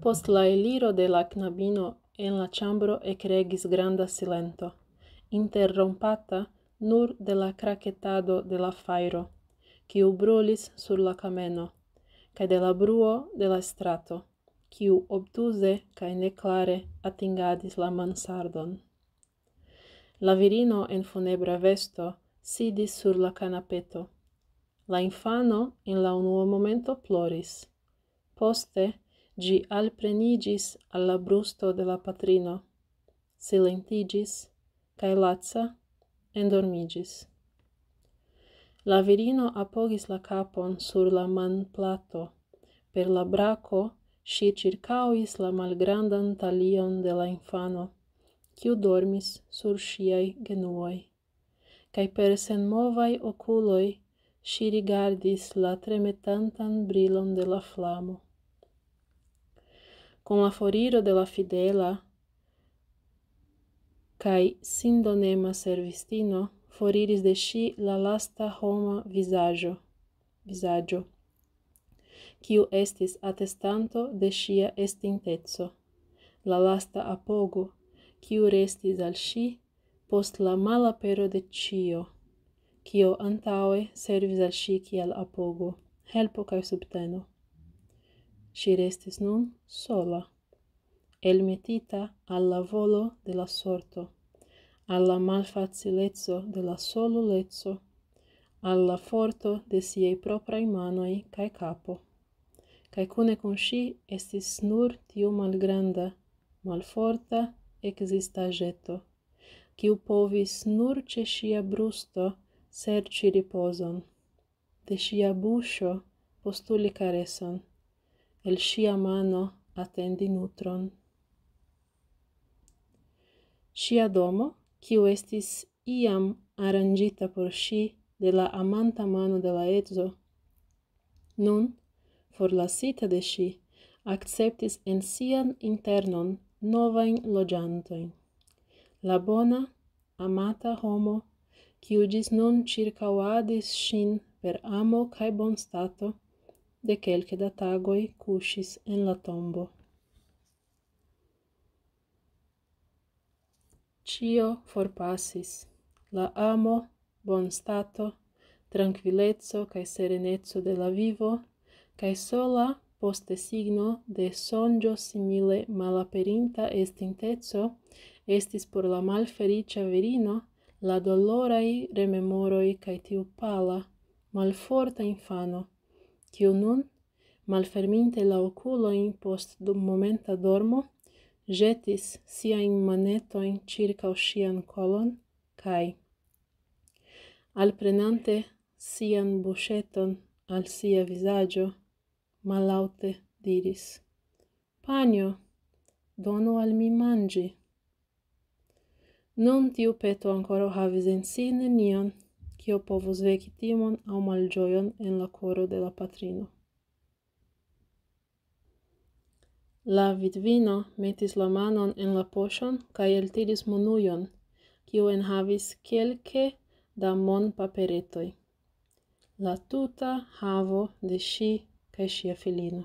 Post la eliro de la knabino en la chambro ecregis granda silento, interrompata nur de la craquetado de la fairo, quiu brulis sur la cameno, cae de la bruo de la strato, quiu obtuse cae neclare atingadis la mansardon. La virino en funebra vesto sidis sur la canapeto. La infano in la unuo momento ploris. Poste Gi alprenigis alla brusto de la patrino, silentigis, cae lazza endormigis. La virino apogis la capon sur la man plato, per la braco si circauis la malgrandan talion de la infano, quiu dormis sur siai genuoi. Cai per senmovai oculoi si rigardis la tremetantan brilon de la flamo con aforiro de la fidela, cae sindonema servistino, foriris de si la lasta homa visaggio, visaggio, quiu estis attestanto de sia estintezzo, la lasta apogo, quiu restis al si post la malapero de cio, quio antaue servis al si ciel apogo, helpo cae subteno si restis nun sola, elmetita alla volo de la sorto, alla malfacilezzo de la solulezzo, alla forto de siei proprai manoi cae capo. Cae cune con sci estis nur tiu malgranda, malforta existageto, quiu povis nur ce sia brusto serci riposon, de sia buscio postuli careson, el sia mano attendi nutron. Sia domo, quiu estis iam arrangita por si de la amanta mano de la etzo, nun, forlasita de si, acceptis en sian internon novain logiantoin. La bona, amata homo, quiu gis nun circauadis sin per amo cae bon stato, de kelke da tagoi kuŝis en la tombo. Cio forpassis, la amo, bon stato, tranquileco cae serenezzo de la vivo, cae sola poste signo de sonjo simile malaperinta estintezzo, estis por la malfericia virino la dolorai rememoroi cae tiu pala, malforta infano, kiu nun, malferminte la oculoin post dum momenta dormo, jetis sia in manetoin circa scian colon, cae, alprenante sian bucheton al sia visaggio, malaute diris, Panio, dono al mi mangi. Non tiu peto ancora havis in si nenion kio povus veki timon au malgioion en la coro de la patrino. La vidvino metis la manon en la poŝon kaj eltiris monujon, kiu enhavis kelke da mon paperetoj. La tuta havo de ŝi kaj ŝia filino.